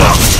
Ugh.